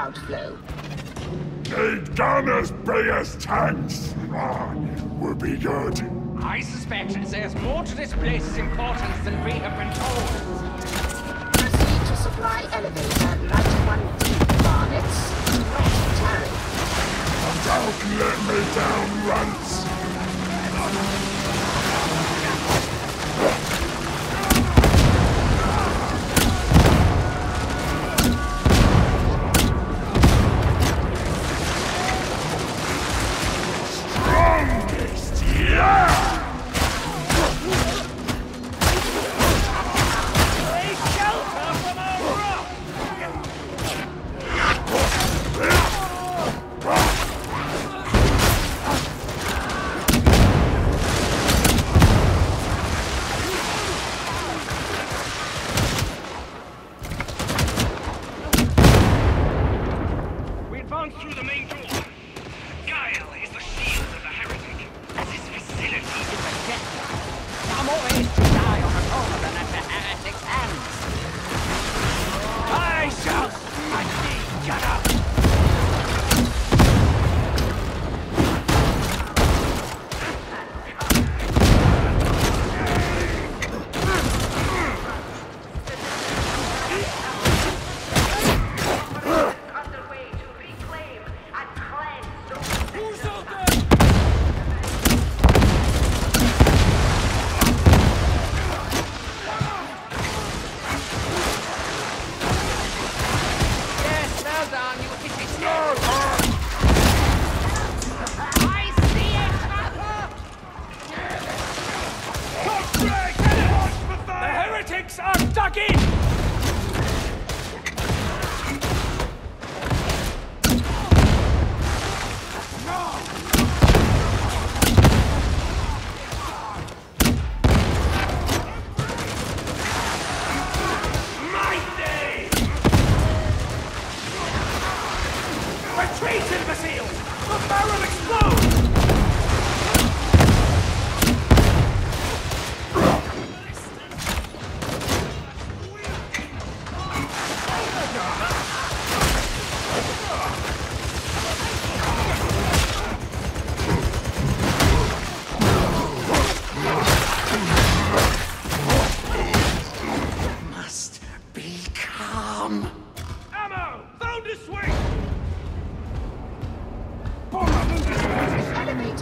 outflow. Eight gunners biggest tanks ah, will be good. I suspect there's more to this place's importance than we have been told. Proceed to supply elevator 91D Barnett's, not Tarry. Don't let me down, Runt!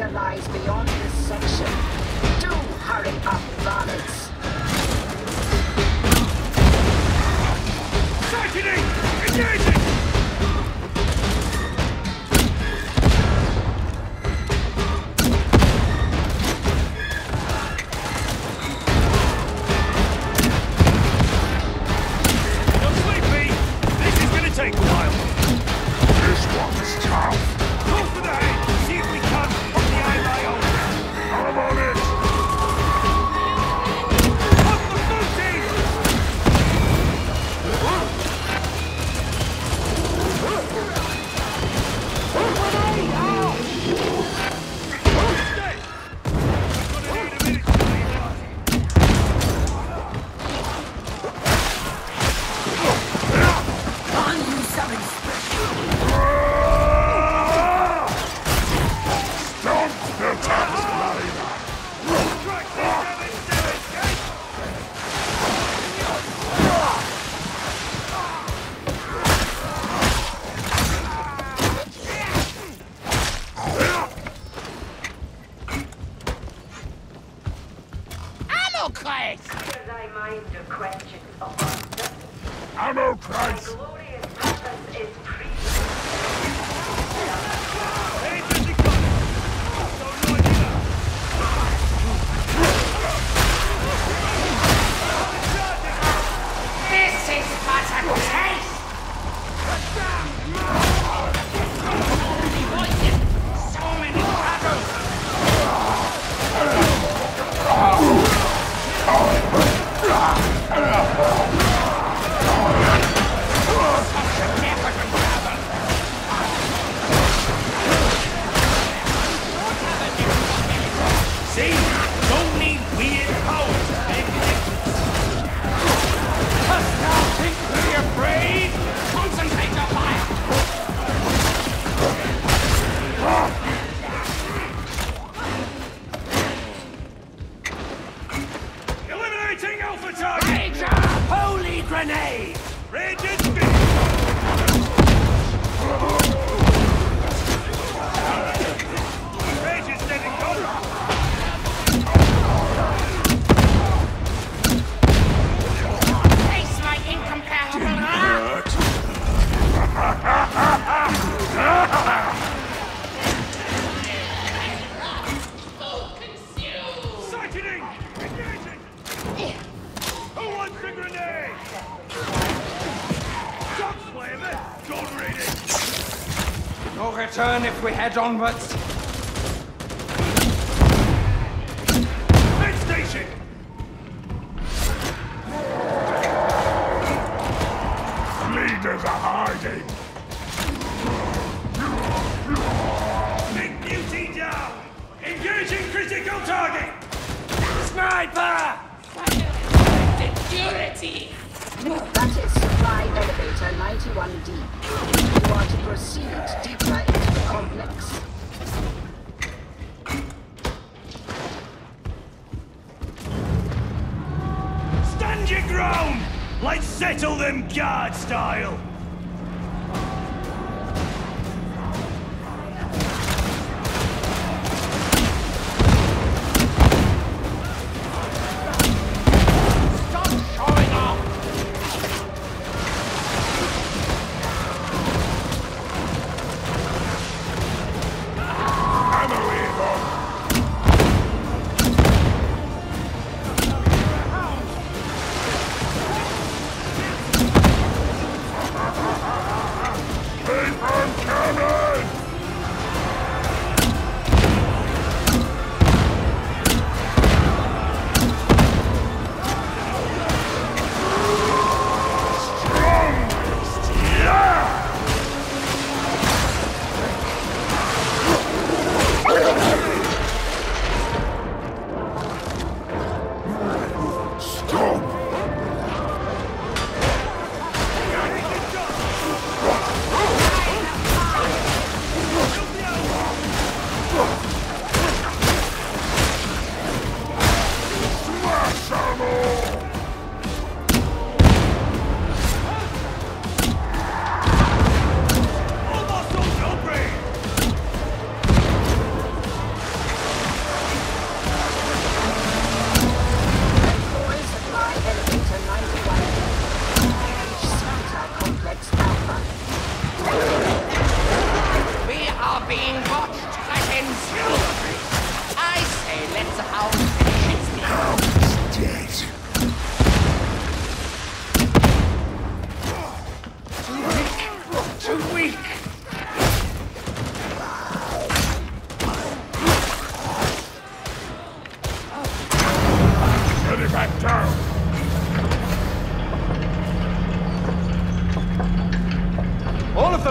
answer lies beyond this section. Do hurry up, Varlets! Sanctioning! Engaging! Grenade! Raging No return if we head onwards. Mid station! Leaders are hiding.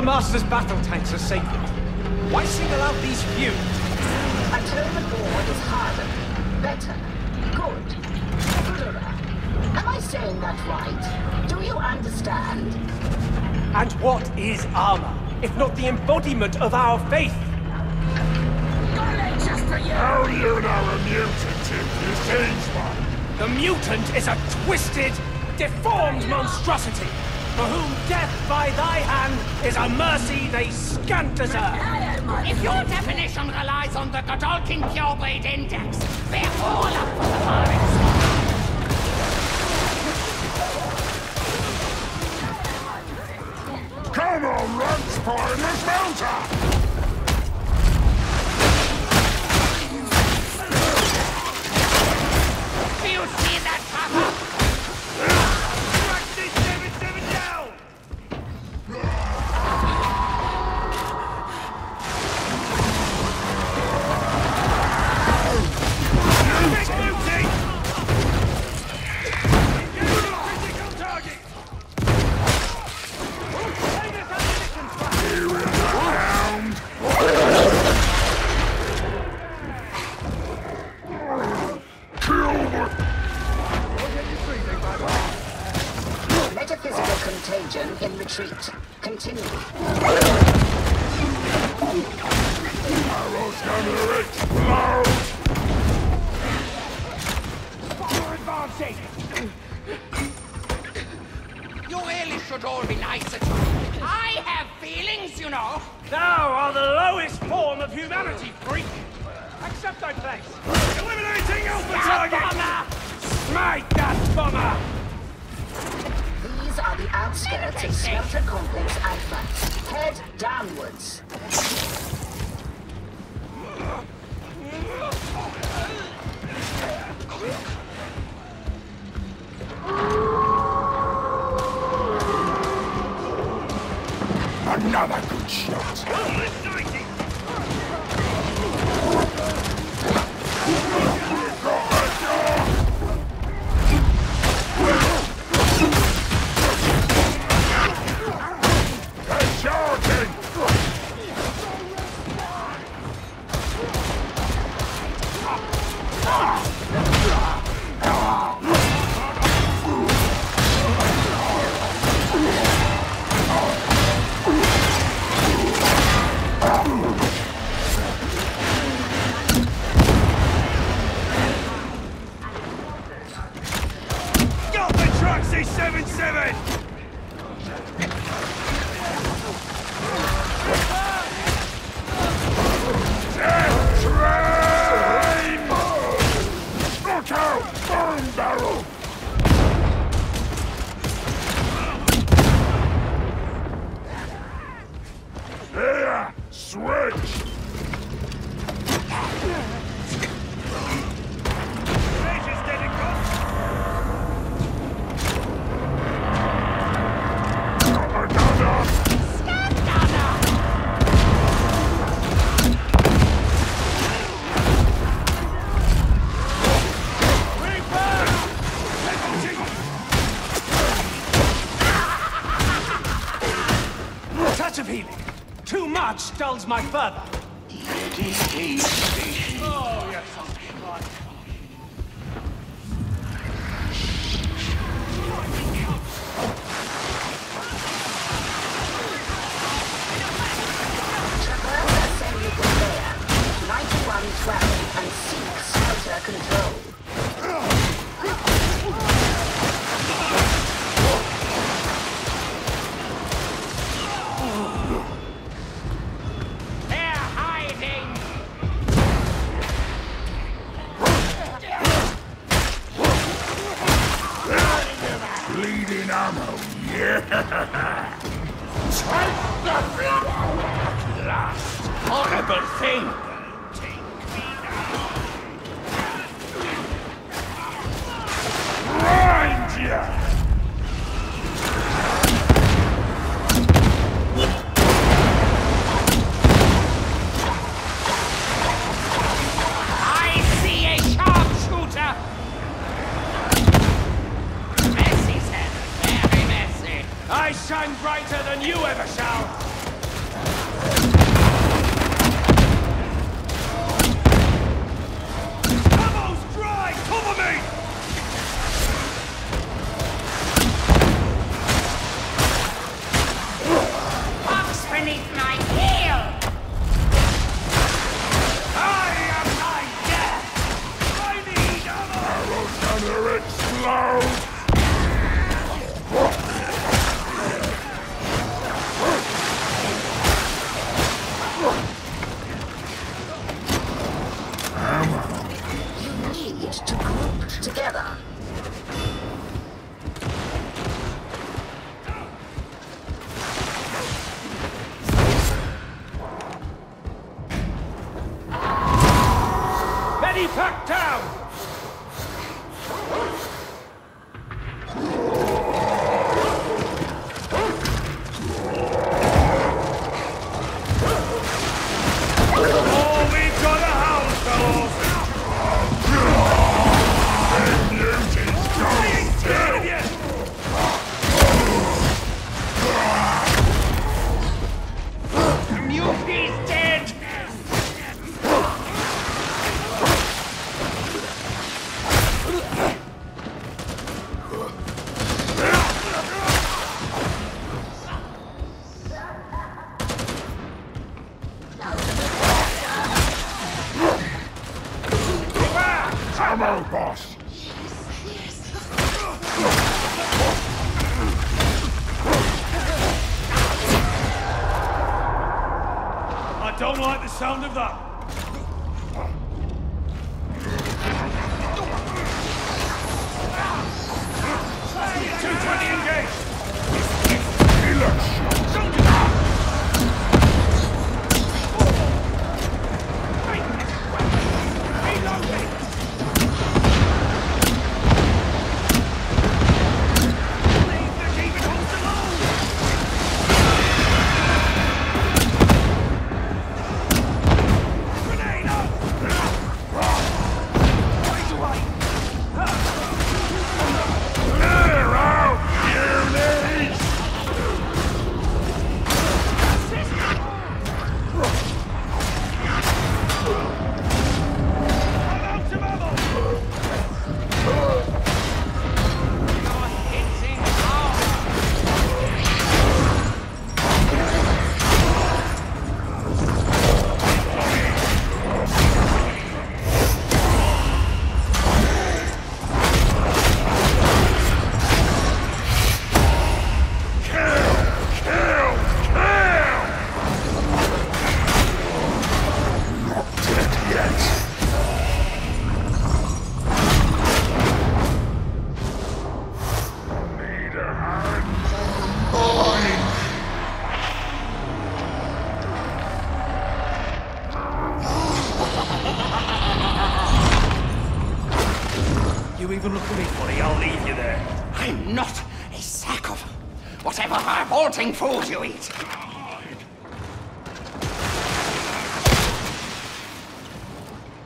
Master's battle tanks are sacred. Why single out these few? Atonement board is harder, better, good, clearer. Am I saying that right? Do you understand? And what is armor, if not the embodiment of our faith? How are you now a mutant if you change one? The mutant is a twisted, deformed monstrosity, for whom death by thy hand is a mercy they scant deserve. If your definition relies on the Godolkin Purebreed Index, we're all up for the firing Come on, Runs, Primus Mounter! Do you see that, Papa? Legion in retreat. Continue. Arrows gonna explode! Fire advancing! You really should all be nice at I have feelings, you know! Thou are the lowest form of humanity, freak! Accept thy place! Eliminating Alpha Target! Bomber! Smite that bomber! Outskirts of Smelter Complex Alpha. Head downwards. Another good shot. seven! much of healing. Too much dulls my fervor. horrible thing! Sack of whatever revolting food you eat.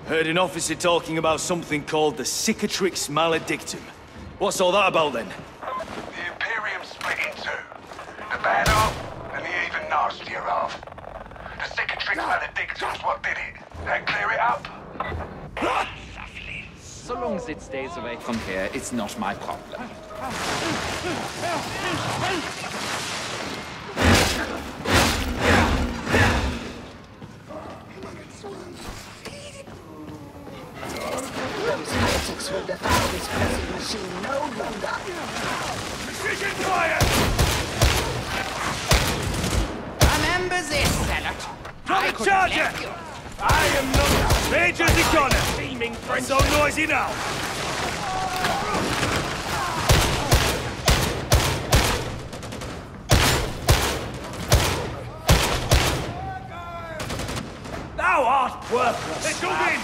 Heard an officer talking about something called the Cicatrix Maledictum. What's all that about then? The Imperium split in two. The bad half and the even nastier half. The Cicatrix Maledictum's what did it. That clear it up? Lovely. So long as it stays away from here, it's not my problem. Those heretics will devour this pressing machine no longer. Precision fire! Remember this, Zealot. I charger! have left you. I am not a Major Deconner! So noisy now! Thou art worthless! Let's go in!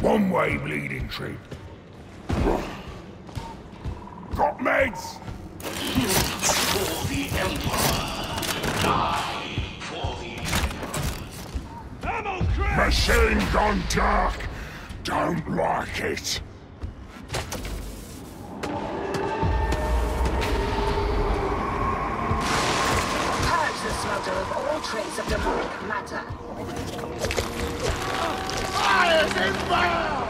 One way bleeding troop. Gone dark. Don't like it. Purge the smelter of all trace of demonic matter. Rams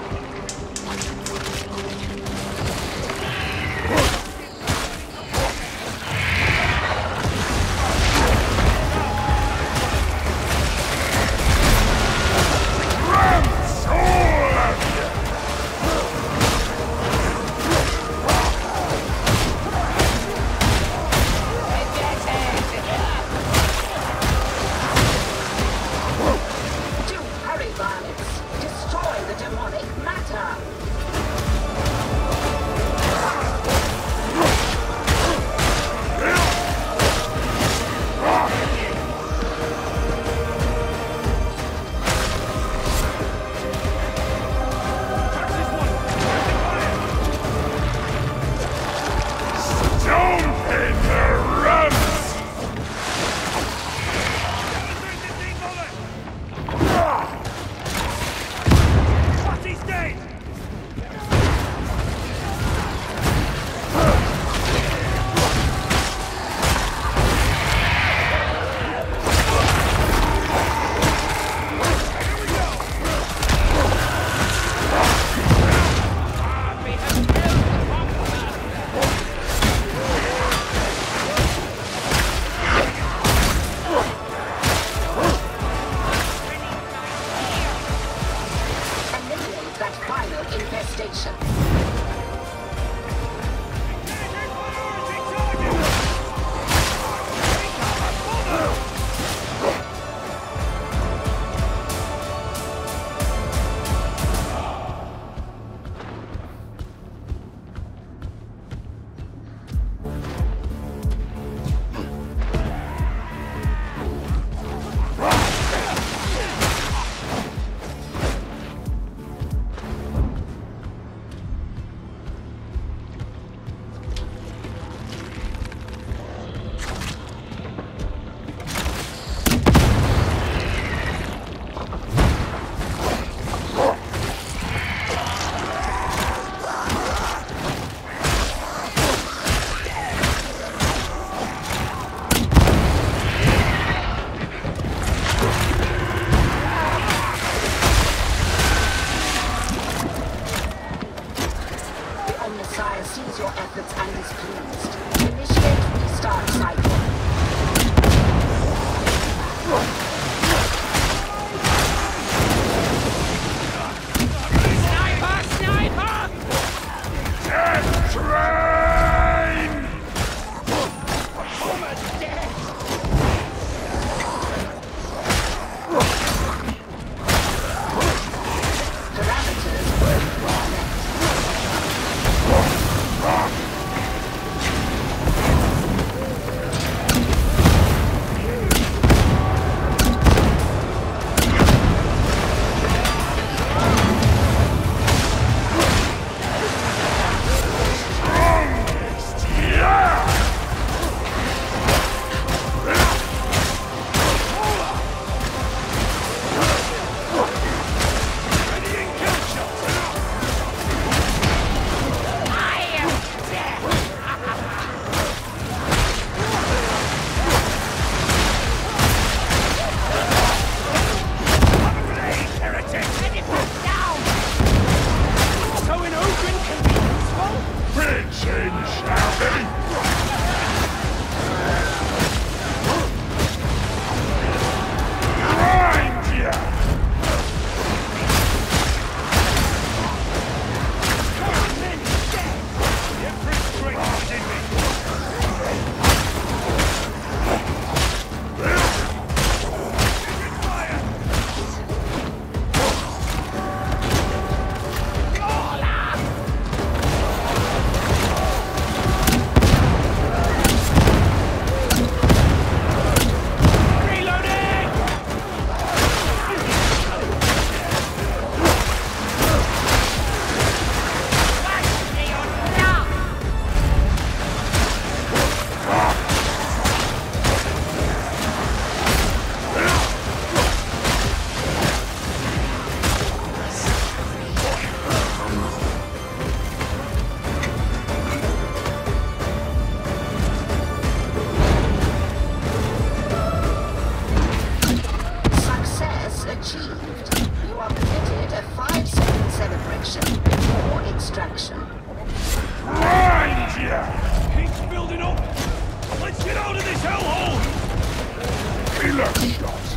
Killer shots!